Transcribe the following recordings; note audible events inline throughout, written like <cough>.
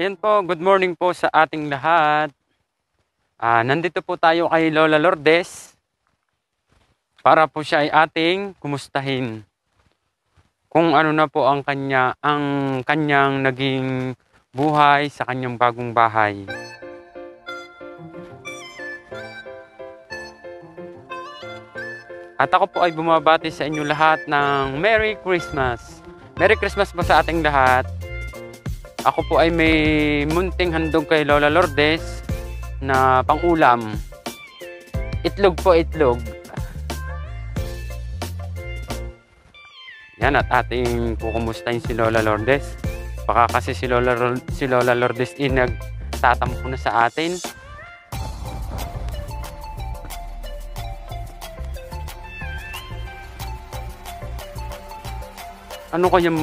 Ayan po, good morning po sa ating lahat. Ah, nandito po tayo kay Lola Lourdes para po siya ay ating kumustahin. Kung ano na po ang kanya ang kanyang naging buhay sa kanyang bagong bahay. At ako po ay bumabati sa inyo lahat ng Merry Christmas. Merry Christmas po sa ating lahat. Ako po ay may munting handog kay Lola Lourdes na pangulam. Itlog po, itlog. Yan at ating kukumustahin si Lola Lourdes. Baka kasi si Lola, si Lola Lourdes ay nagtatampo na sa atin. Ano kayang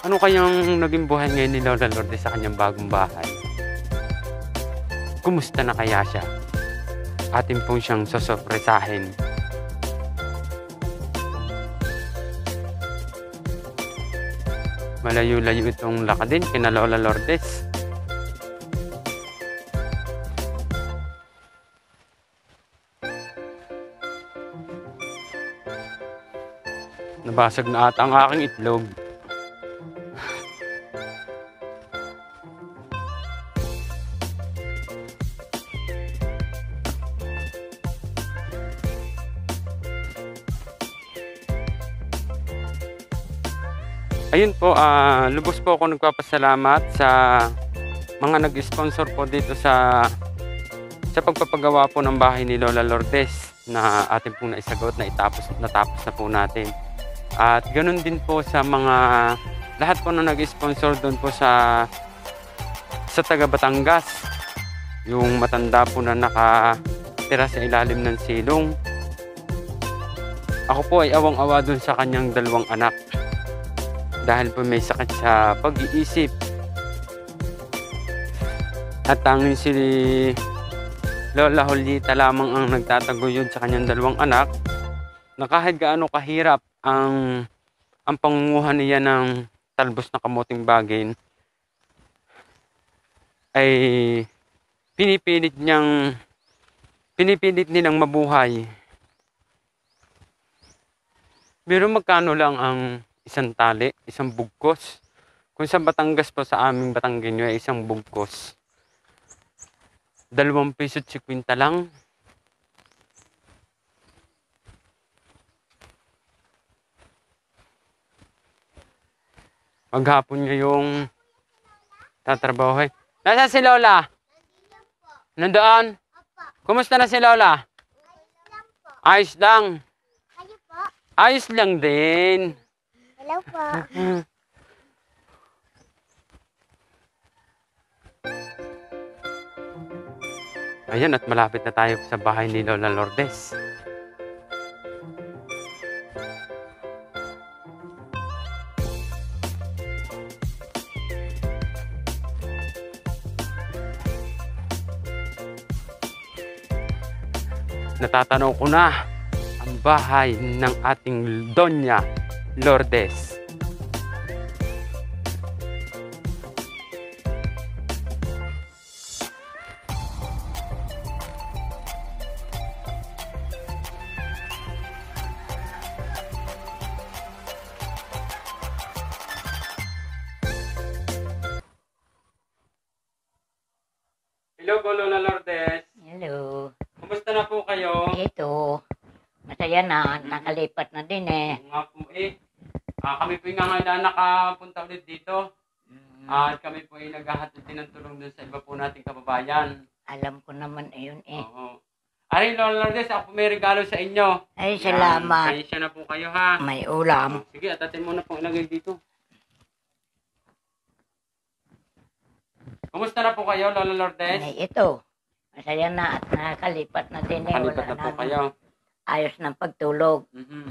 ano kayang naging buhay ngayon ni Lola Lourdes sa kanyang bagong bahay? Kumusta na kaya siya? Atin pong siyang sosorpresahin. Malayo-layo itong lakadin kina Lola Lourdes. Nabasag na ata ang aking itlog. Ayun po, ah, lubos po ako nagpapasalamat sa mga nag-sponsor po dito sa sa pagpapagawa po ng bahay ni Lola Lourdes na ating pong naisagot na itapos natapos na po natin. At ganun din po sa mga lahat po na nag-sponsor doon po sa sa taga Batangas. Yung matanda po na nakatira sa ilalim ng silong. Ako po ay awang-awa doon sa kanyang dalawang anak dahil po may sakit sa pag-iisip. At tanging si Lola Holita lamang ang nagtataguyod sa kanyang dalawang anak na kahit gaano kahirap ang ang pangunguhan niya ng talbos na kamuting bagin ay pinipilit niyang pinipilit nilang mabuhay. Pero magkano lang ang isang tali, isang bugkos. Kung sa Batangas po sa aming Batanggenyo ay isang bugkos. Dalawang piso at sikwinta lang. Maghapon niya yung tatrabaho. Nasaan si Lola? Nandoon? Kumusta na si Lola? Ayos lang. Ayos lang din. Hello po. Ayan, at malapit na tayo sa bahay ni Lola Lourdes. Natatanaw ko na ang bahay ng ating Donya Lourdes. Hello po Lola Lourdes. Hello. Kumusta na po kayo? Ito. Masaya na. Nakalipat na din eh. Oo eh. Ah, kami po nga ngayon nakapunta ulit dito. Mm, At kami po ay naghahatid din ng tulong dun sa iba po nating kababayan. alam ko naman ayun eh. Oo. Aring Lola Lourdes, ako po may regalo sa inyo. Ay, Yan, salamat. Pasensya na po kayo ha. May ulam. Sige, atatin mo na po ilagay dito. Kumusta na po kayo, Lola Lourdes? Ay, ito. Masaya na at nakalipat na din eh. Kalipat na po na. kayo. Ayos ng pagtulog. Mhm.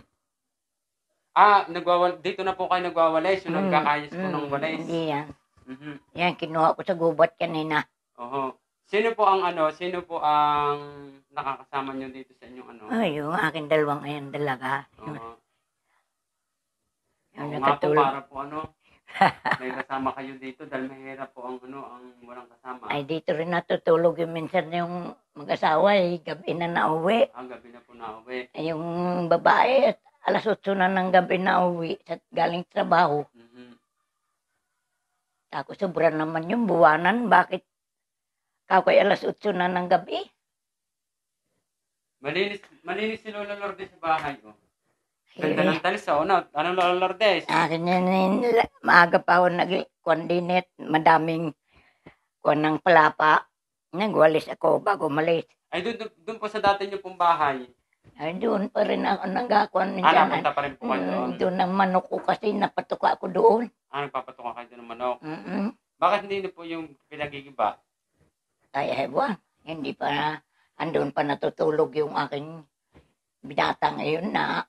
Ah, nagwawal dito na po kayo nagwawalis. Yung Mm, nagkakayos po mm, ng. Hindi yan. Mhm. Yan, kinuha ko sa gubat kanina. Oho. Sino po ang ano, sino po ang nakakasama nyo dito sa inyong ano? Ay, yung aking dalawang ayan dalaga. Oo. yung Oo nga po, nakatulog. para po ano. <laughs> may kasama kayo dito dahil mahirap po ang ano, ang walang kasama. Ay, dito rin natutulog yung minsan yung mag-asawa eh. Gabi na nauwi. Ang gabi na po na uwi. Ay, Yung babae, at alas 8 na ng gabi na uwi sa galing trabaho. Mhm. Ako, sobra naman yung buwanan. Bakit kakoy alas 8 na ng gabi? Malinis, malinis si Lola Lourdes sa bahay. Oh. Ganda ng talis. Oh, ano, ano Lola Lourdes? akin yan, maaga pa ako nag-condinet. Madaming kuwan ng palapa. Nagwalis ako bago malis. Ay, doon, doon po sa dati niyo pong bahay. Ay, doon pa rin ako nagakuan Ah, napunta pa rin po kayo doon. Mm, doon ang manok ko kasi napatuka ako doon. Ah, nagpapatuka kayo doon ng manok. Mm-mm. Bakit hindi niyo po yung pinagigiba? Ay, ewan. Hindi pa na, andun pa natutulog yung aking binata ngayon na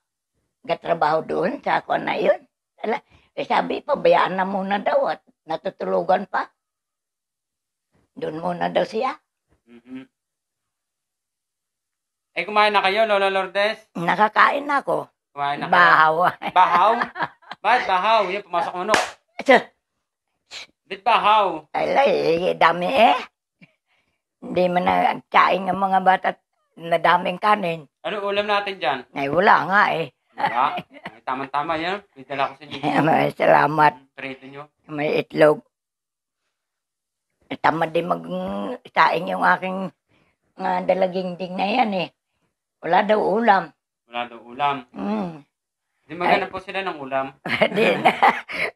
gatrabaho doon sa ako na yun. Ala, eh, sabi pa, bayaan na muna daw at natutulugan pa. Doon muna daw siya. Mhm. Eh, kumain na kayo, Lola Lourdes? Nakakain na ako. Kumain na kayo? Bahaw. Bahaw? <laughs> Bakit bahaw? Yan, pumasok manok. Bit bahaw? Alay, dami eh. Hindi man nagkain ng mga bata na daming kanin. Ano ulam natin dyan? Ay, wala nga eh. Ay, Tama-tama yan. May dala ko sa <laughs> inyo. Salamat. Prito nyo. may itlog. Tamad din mag-saing yung aking nga dalaging ding na yan eh. Wala daw ulam. Wala daw ulam. Mm. Di maghanap po sila ng ulam. <laughs> Di,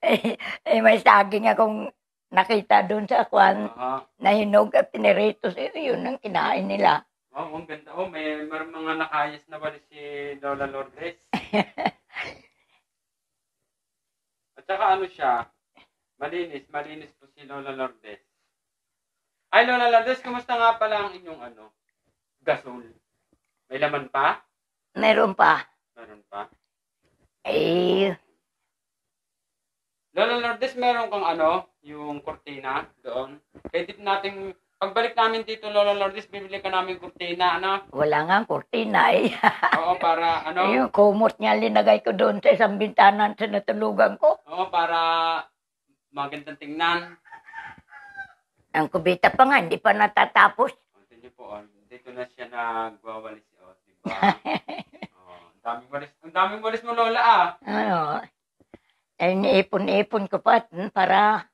eh, eh, may saging akong nakita doon sa kwan Aha. na hinog at pinirito. So, yun ang kinain nila. Oh, ang ganda. Oh, may, may mga nakayas na ba si Lola Lourdes? <laughs> At saka ano siya, malinis, malinis po si Lola Lourdes. Ay, Lola Lourdes, kumusta nga pala ang inyong ano, gasol? May laman pa? Meron pa. Meron pa. Eh, Lola Lourdes, meron kang ano, yung kortina doon. Dito natin, pagbalik namin dito, Lola Lourdes, bibili ka namin kortina, ano? wala nga ang kurtina eh. <laughs> Oo, para, ano? Yung kumot niya linagay ko doon sa isang bintanan sa natulugan ko. Oo, para magandang tingnan. Ang kubita pa nga, hindi pa natatapos. Dito na siya nagwawalis, <laughs> oh, ang daming walis, ang daming walis mo, Lola, ah. ano, ay niipon-ipon ko pa hmm, para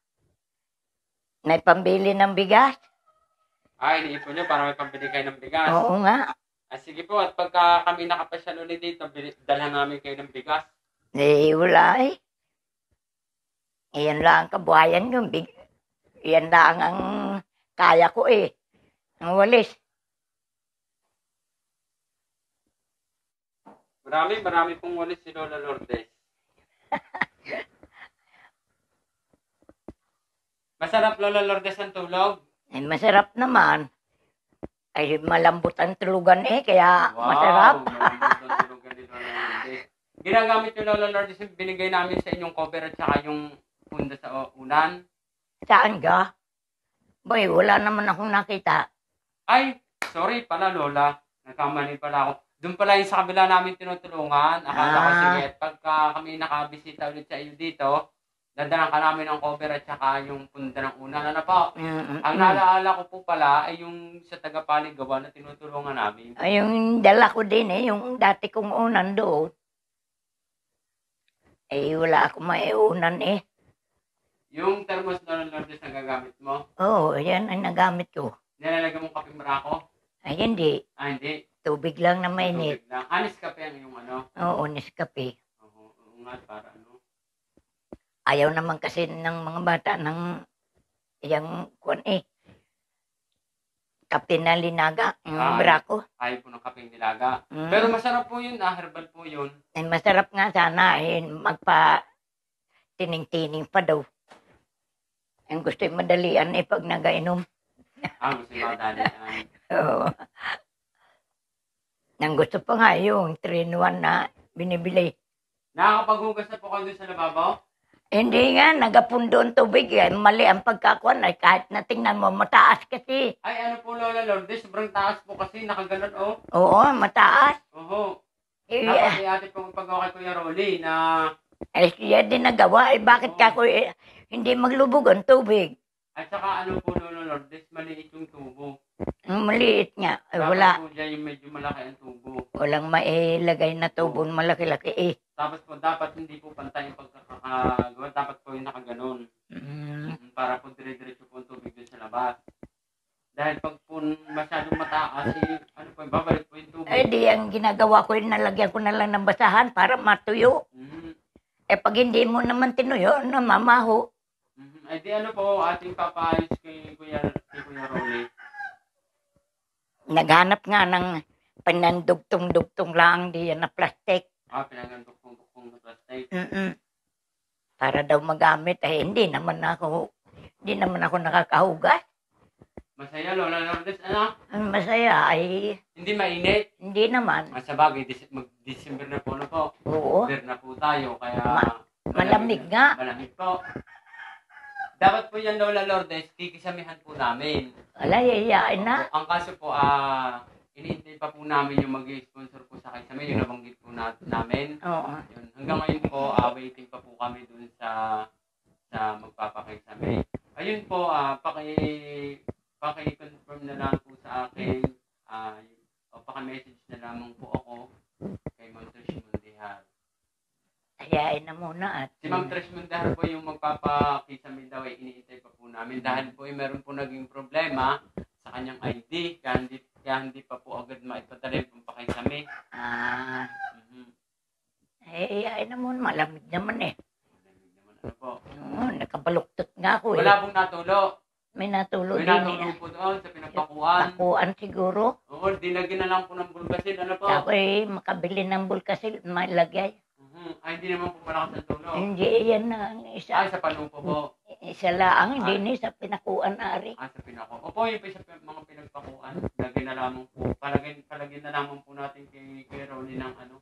may pambili ng bigas. Ay, iniipon niyo para may pambili kayo ng bigas. Oo nga. Ah, sige po, at pagka kami nakapasyal ulit dito, dalhan namin kayo ng bigas. Eh, wala eh. Iyan lang ang kabuhayan yung big. Iyan lang ang kaya ko eh. Ang walis. Marami, marami pong walis si Lola Lourdes. <laughs> Masarap, Lola Lourdes, ang tulog. Eh, masarap naman. Ay, malambot ang tulugan eh, kaya masarap. malambot ang tulugan ni Lola Lourdes. Ginagamit yung Lola Lourdes yung binigay namin sa inyong cover at saka yung punda sa unan. Saan ka? Boy, wala naman akong nakita. Ay, sorry pala Lola. Nagkamali pala ako. Doon pala yung sa kabila namin tinutulungan. Akala ko Ah. sige, at pagka kami nakabisita ulit sa iyo dito, dadalan ka namin ng cover at saka yung punda ng unan. Ano po? Mm, mm, Ang naalala ko po pala ay yung sa tagapaligawa na tinutulungan namin. Ay, yung dala ko din eh, yung dati kong unan doon. Eh, wala akong maiunan eh. Yung thermos na Lourdes na gagamit mo, Oo, yan ang nagamit ko. nilalagay mong kape marako? Ay, hindi. Ah, hindi. Tubig lang na mainit. Tubig lang. Anis kape ang yung ano. Oo, Nescafe. Oo, oo nga, para ano. Ayaw naman kasi ng mga bata ng yung kwan eh. Kape na linaga, yung Ah, brako. Ayaw po ng kape nilaga. Mm. Pero masarap po yun, ah, herbal po yun. Ay, masarap nga sana eh, magpa tining-tining pa daw. Ang gusto yung madalian eh pag nagainom. Ah, gusto mo dali. <laughs> Oo. Ang gusto pa nga yung 3-in-1 na binibili. Nakakapaghugas na po kayo dun sa lababaw? Hindi nga, nagapundo ang tubig. Eh. Mali ang pagkakuan. Ay, kahit na tingnan mo, mataas kasi. Ay, ano po Lola Lourdes, sobrang taas po kasi, nakaganon oh. Oo, mataas. Oho. Eh, Dapat i-atin po pag kay Kuya Rolly na Ay, siya din nagawa. Eh, bakit ka ko eh, hindi maglubog ang tubig? At saka ano po, Lolo Lourdes, maliit yung tubo. Ang maliit nga. Ay, Dapat wala. po dyan yung medyo malaki ang tubo. Walang mailagay na tubo malaki-laki eh. Tapos po, dapat hindi po pantay yung pagkakagawa. Dapat po yung nakaganon. Mm, Para po dire-diretso po ang tubig dun sa labas. Dahil pag po masyadong mataas, eh, ano po, babalik po yung tubig. eh di, ang ginagawa ko, nalagyan ko na lang ng basahan para matuyo. Mhm. Eh, pag hindi mo naman tinuyo, namamaho. Mhm. Ay di ano po, ating papaayos kay Kuya, kay Kuya Rolly. Naghanap nga ng panandugtong-dugtong lang diyan na plastic. Ah, pinagandok-dok na plastic. Mm-mm. Para daw magamit. Eh, hindi naman ako, hindi naman ako nakakahugas. Masaya, Lola Lourdes, ano? Masaya ay Hindi mainit. hindi naman. Sa bagay, Dece- mag-December na po na po. Oo. December na po tayo, kaya... Ma- Malamig nga. Malamig po. Dapat po yan, Lola Lourdes, kikisamihan po namin. Wala, yayain na. Ang kaso po, ah, iniintay pa po namin yung mag-sponsor po sa kisame, yung nabanggit po na, namin. Oo. Yun. Hanggang ngayon po, ah, waiting pa po kami dun sa sa magpapakisame. Ayun po, ah, paki, paki-confirm na lang po sa akin, ah, o paki-message na lamang po ako kay Trish Mundihar. Yayain na muna at Si Ma'am Trish Mundihar po yung magpapakisame daw ay iniintay pa po namin dahil po ay meron po naging problema sa kanyang ID kaya hindi, kaya hindi pa po agad maipadala yung pakisame. ah, Mhm. eh, yayain na muna. Malamig naman eh. Malamig naman, Ano po? Oo, nakabaluktot nga ako eh. Wala pong natulo. May natulo May din natulog eh. po doon sa pinagpakuan. Takuan siguro. Oo, dinagyan na lang po ng bulgasin. Ano po? Ako eh, makabili ng bulkasil, malagay. Mhm. Ay, hindi naman po malakas ang tulo. Hindi, yan na ang Ay, isa. sa panupo po. Isa lang, hindi ni sa pinakuan ari. Ah, sa pinako. Opo, yung pa sa mga pinagpakuan. Lagyan na lamang po. Palagyan, palagyan na lamang po natin kay, kay Rolly ng ano.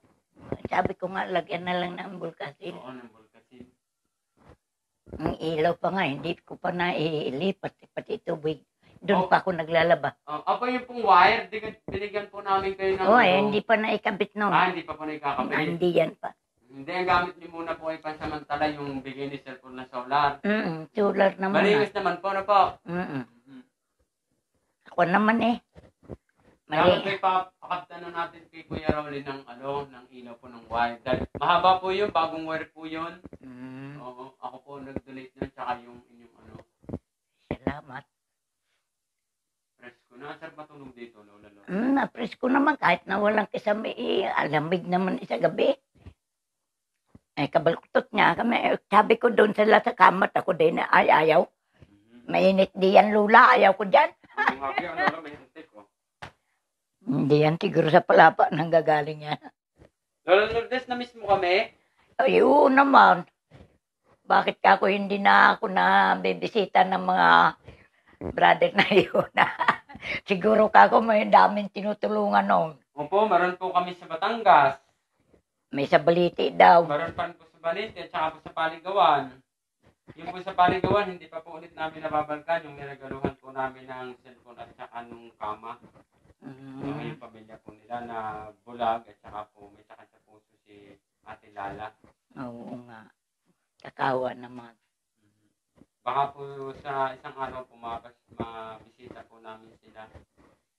Sabi ko nga, lagyan na lang ng bulkasil. Oo, ng bulgasin. Ang ilaw pa nga, hindi ko pa nailipat, pati tubig. Doon Oh. pa ako naglalaba. Uh, opo, yung pong wire, binigyan po namin kayo ng... Oh, eh, ano. hindi pa naikabit noon. Ah, hindi pa po na ikakabit. Hindi yan pa. Hindi, ang gamit niyo muna po ay pansamantala yung bigay ni cellphone na solar. Mm, tular na muna. Malinis naman po, ano po? Mm, Mhm. ako naman eh. Dapat Mali. may papakabta na natin kay Kuya Rolly ng ano, ng ilaw po ng wire. Dahil mahaba po yun, bagong wire po yun. Mm, Oo, ako po nag-donate na, tsaka yung inyong ano, salamat. press ko. Nasaan matulog dito, Lola Lola? Mm, na-press ko naman kahit na walang kisame, eh, alamig naman sa gabi. Eh, kabaluktot niya kami. Eh, Sabi ko doon sila sa kamat ako din, ay ayaw. Mainit di yan, Lula. Ayaw ko dyan. Ko. Hindi yan siguro sa palapa nang gagaling yan. Lola Lourdes, na-miss mo kami? Ay, oo naman. Bakit ka ako hindi na ako na bibisita ng mga brother na yun? <laughs> siguro ka ako may daming tinutulungan noon. Opo, meron po kami sa Batangas. May sa baliti daw. Meron po sa Balite, at saka po sa Paligawan. Yung po sa Paligawan, hindi pa po ulit namin nababalkan yung niregaluhan po namin ng cellphone at saka nung kama. Yung Mm, yung pamilya po nila na bulag at saka po may sakit sa puso si Ate Lala. oo nga. Kakawa naman. Baka po sa isang araw po mabas, mabisita po namin sila.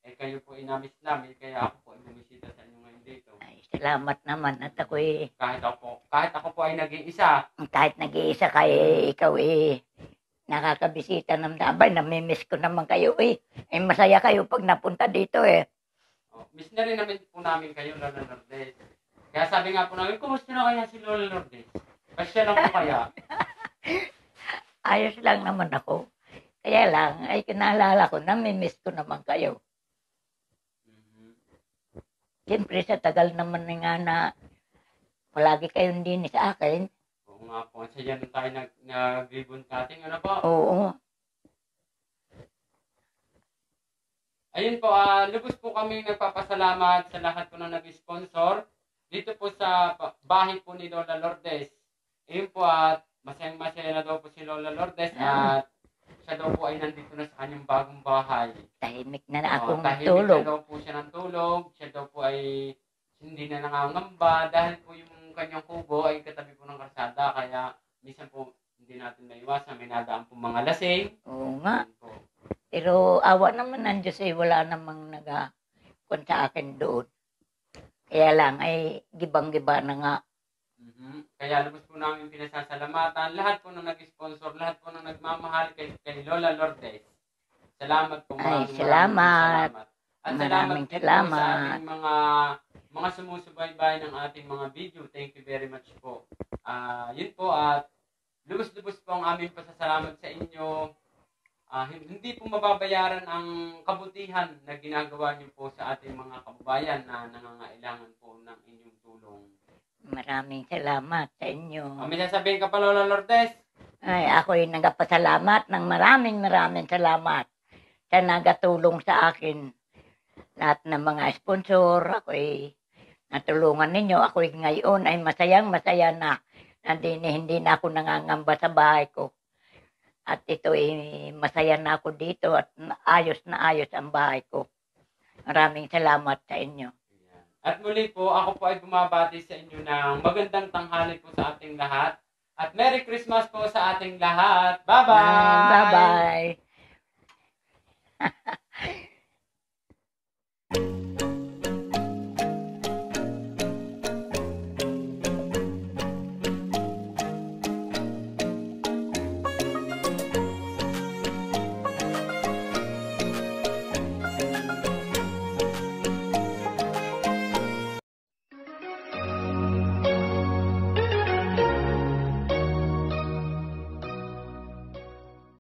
Eh kayo po inamis namin, kaya ako po ay bumisita sa inyo ngayon dito. Ay, salamat naman at ako eh, Kahit ako po, kahit ako po ay nag-iisa, kahit nag-iisa ka eh, ikaw eh, nakakabisita ng dabay, namimiss ko naman kayo eh. Eh, masaya kayo pag napunta dito eh. oh, miss na rin namin po namin kayo, Lola Lourdes. Kaya sabi nga po namin, kumusta na kaya si Lola Lourdes? Kasi lang po kaya. <laughs> Ayos lang naman ako. Kaya lang, ay kinalala ko, namimiss ko naman kayo. Siyempre, sa tagal naman na nga na palagi kayong din sa akin. Oo nga po, sa yan tayo nag, nag-ribbon cutting, ano po? Oo. Ayun po, ah lubos po kami nagpapasalamat sa lahat po na nag-sponsor dito po sa bahay po ni Lola Lourdes. Ayun po at masayang masaya na daw po si Lola Lourdes Ah. at siya daw po ay nandito na sa kanyang bagong bahay. Tahimik na na akong tahimik tulog. na daw po siya ng tulog. Siya daw po ay hindi na nangangamba dahil po yung kanyang kubo ay katabi po ng kalsada. Kaya minsan po hindi natin maiwasan. May nadaan po mga lasing. Oo nga. Pero awa naman ng Diyos eh, wala namang naga sa akin doon. Kaya lang ay gibang-giba na nga. Mhm. Kaya lubos po namin pinasasalamatan lahat po ng nag-sponsor, lahat po ng nagmamahal kay, kay Lola Lourdes. Salamat po. Ay, maraming salamat. salamat. At Maraming salamat po sa salamat. ating mga mga sumusubaybay ng ating mga video. Thank you very much po. Ah, yun po at lubos-lubos po ang aming pasasalamat sa inyo. Hin- hindi po mababayaran ang kabutihan na ginagawa niyo po sa ating mga kababayan na nangangailangan po ng inyong tulong. Maraming salamat sa inyo. Ah, may sasabihin ka pa, Lola Lourdes? Ay, ako'y nagpasalamat ng maraming maraming salamat sa nagatulong sa akin. Lahat ng mga sponsor, ako'y natulungan ninyo. Ako'y ngayon ay masayang masaya na. Hindi, hindi na ako nangangamba sa bahay ko. At ito ay masaya na ako dito at ayos na ayos ang bahay ko. Maraming salamat sa inyo. At muli po, ako po ay bumabati sa inyo ng magandang tanghali po sa ating lahat. At Merry Christmas po sa ating lahat. Bye-bye! Bye-bye.